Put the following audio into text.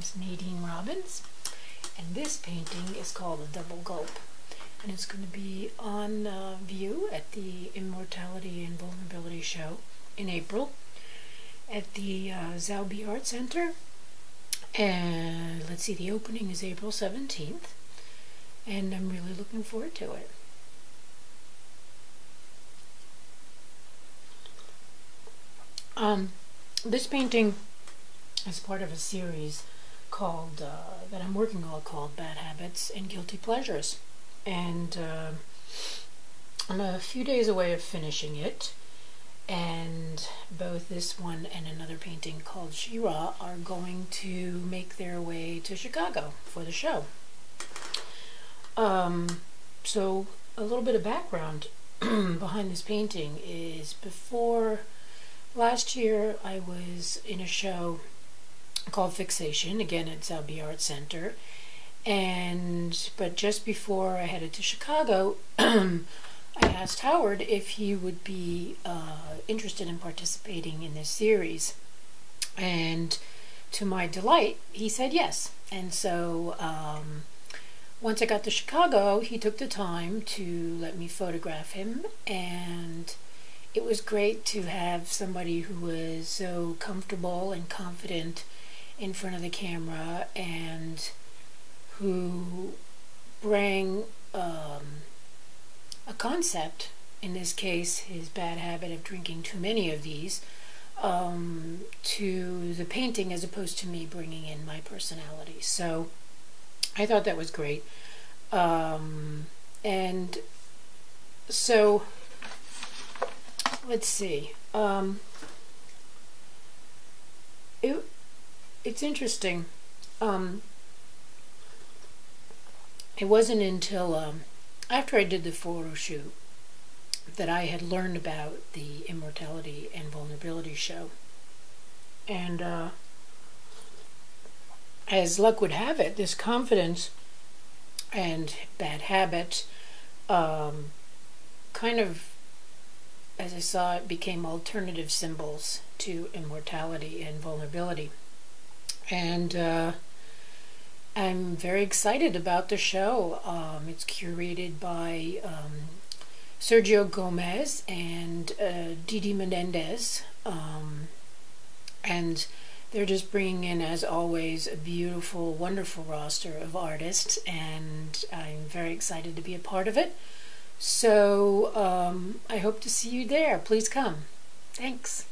is Nadine Robbins, and this painting is called A Double Gulp. And it's going to be on uh, view at the Immortality and Vulnerability Show in April at the uh, Zhou B Art Center. And let's see, the opening is April 17th, and I'm really looking forward to it. Um, this painting is part of a series called uh, that I'm working on called Bad Habits and Guilty Pleasures, and uh, I'm a few days away of finishing it. And both this one and another painting called She-Ra are going to make their way to Chicago for the show. Um, so a little bit of background behind this painting is before last year I was in a show called Fixation, again at Zhou B Art Center. And but just before I headed to Chicago, I asked Howard if he would be uh, interested in participating in this series. And to my delight, he said yes. And so um, once I got to Chicago, he took the time to let me photograph him. And it was great to have somebody who was so comfortable and confident in front of the camera and who bring um, a concept, in this case, his bad habit of drinking too many of these, um, to the painting as opposed to me bringing in my personality. So I thought that was great. Um, and so let's see. Um, it, it's interesting. Um, it wasn't until um, after I did the photo shoot that I had learned about the Immortality and Vulnerability show. And uh, as luck would have it, this confidence and bad habit um, kind of, as I saw it, became alternative symbols to immortality and vulnerability and uh, I'm very excited about the show. Um, it's curated by um, Sergio Gomez and uh, Didi Menendez, um, and they're just bringing in, as always, a beautiful, wonderful roster of artists, and I'm very excited to be a part of it. So um, I hope to see you there. Please come. Thanks.